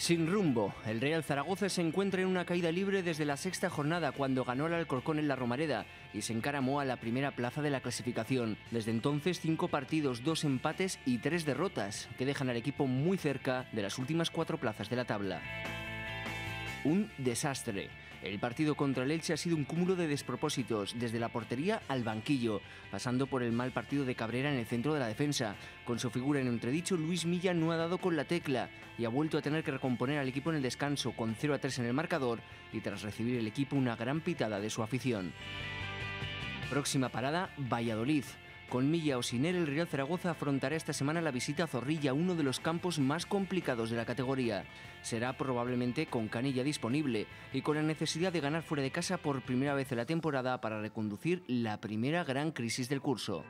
Sin rumbo, el Real Zaragoza se encuentra en una caída libre desde la sexta jornada cuando ganó al Alcorcón en la Romareda y se encaramó a la primera plaza de la clasificación. Desde entonces, cinco partidos, dos empates y tres derrotas, que dejan al equipo muy cerca de las últimas cuatro plazas de la tabla. Un desastre. El partido contra el Elche ha sido un cúmulo de despropósitos, desde la portería al banquillo, pasando por el mal partido de Cabrera en el centro de la defensa. Con su figura en entredicho, Luis Milla no ha dado con la tecla y ha vuelto a tener que recomponer al equipo en el descanso con 0 a 3 en el marcador y tras recibir el equipo una gran pitada de su afición. Próxima parada, Valladolid. Con Milla o sin él, el Real Zaragoza afrontará esta semana la visita a Zorrilla, uno de los campos más complicados de la categoría. Será probablemente con canilla disponible y con la necesidad de ganar fuera de casa por primera vez en la temporada para reconducir la primera gran crisis del curso.